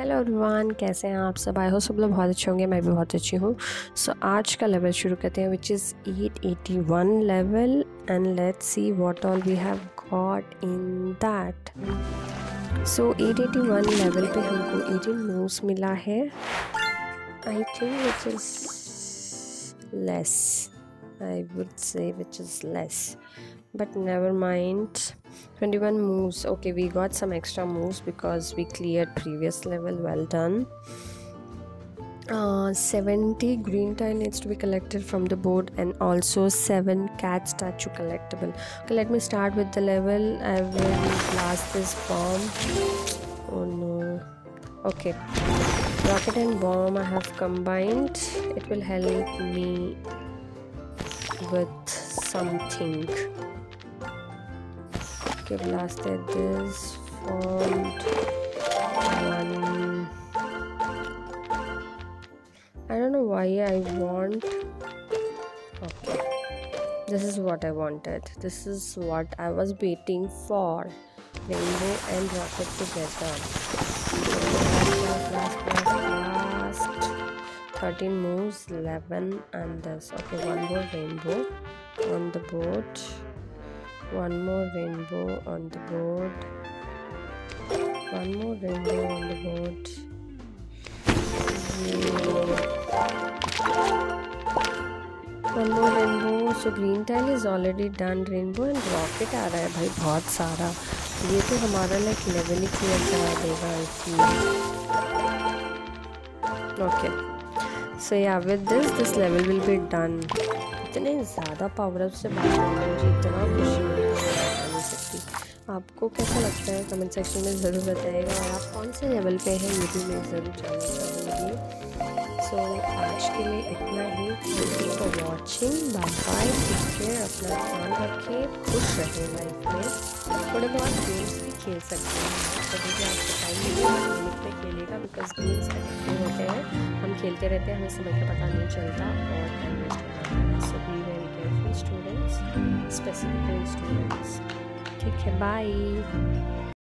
Hello everyone कैसे हैं आप सब? आए हो सब लोग बहुत अच्छे होंगे मैं भी बहुत अच्छी हूँ। सो so, आज का लेवल शुरू करते हैं which is 881 level and let's see what all we have got in that so 881 level पे हमको 18 मूव्स मिला है। I think which is less I would say which is less. But never mind. 21 moves. Okay we got some extra moves because we cleared previous level. Well done. Uh, 70 green tile needs to be collected from the board and also 7 cat statue collectible. Okay let me start with the level. I will blast this bomb. Oh no. Okay. Rocket and bomb i have combined. It will help me with something. Okay blasted this formed one. I don't know why I want. Okay. This is what I wanted. This is what I was waiting for. Rainbow and rocket together. Blast, blast, blast, 13 moves 11 and this okay one more rainbow on the board one more rainbow on the board one more rainbow on the board one more rainbow so green tile is already done rainbow and rocket आ रहा है भाई बहुत सारा ये तो हमारा like level ही clear करा देगा इसलिए okay So, yeah with this this level will be done. इतने ज़्यादा पावर अप से बात मुझे इतना खुशी नहीं सकती आपको कैसा लगता है? कमेंट सेक्शन में ज़रूर बताइएगा। और आप कौन से लेवल पे हैं, ये भी मैं ज़रूर जानना चाहूँगी। सो आज के लिए इतना ही। Thank you for watching bye bye take care अपना ध्यान रखें खुश रहें लाइफ में। थोड़े बहुत गेम्स भी खेल सकते हैं। कभी भी टाइम मिलेगा लिमिट में खेलेगा बिकॉज़ गेम्स एडिक्टिव होते हैं। खेलते रहते हैं, हमें समय का पता नहीं चलता और स्टूडेंट्स स्पेसिफिकली स्टूडेंट्स ठीक है बाय